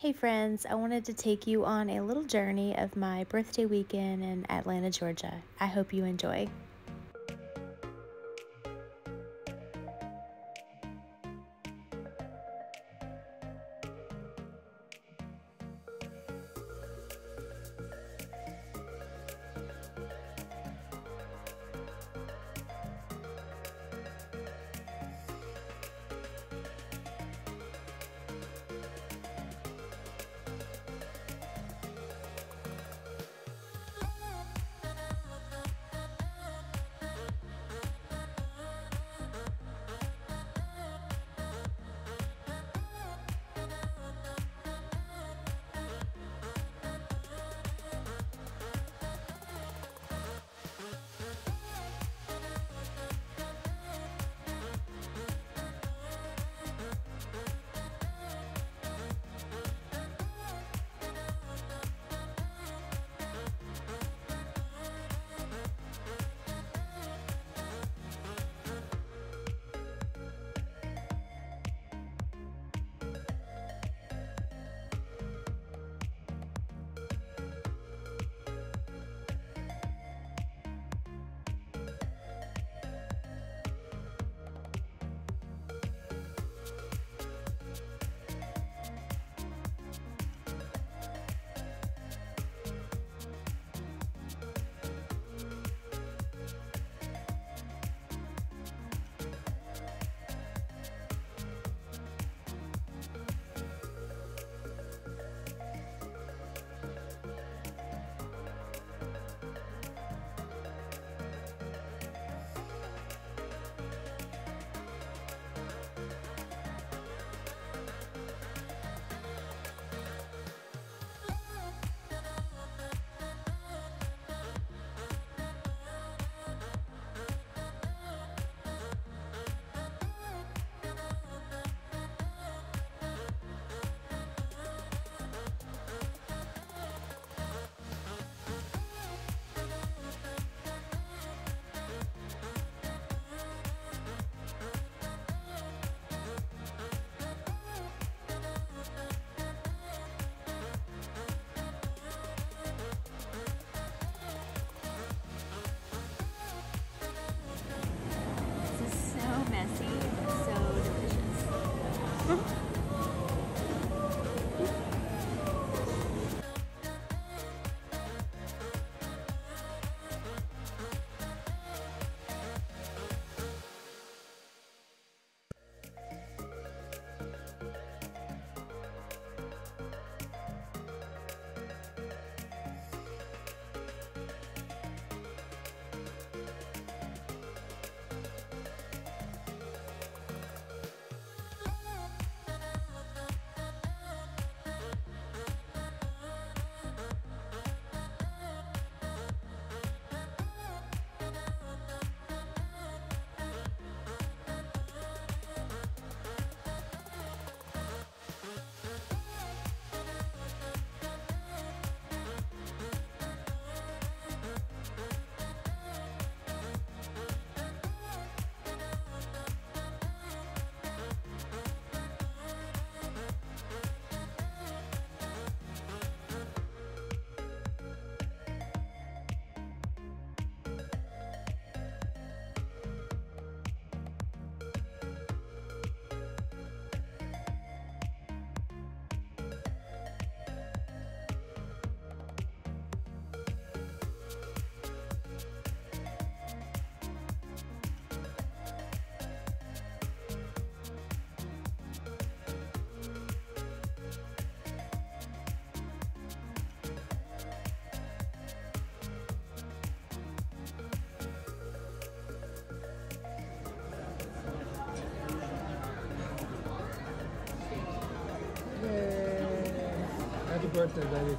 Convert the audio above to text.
Hey friends, I wanted to take you on a little journey of my birthday weekend in Atlanta, Georgia. I hope you enjoy. Birthday, baby.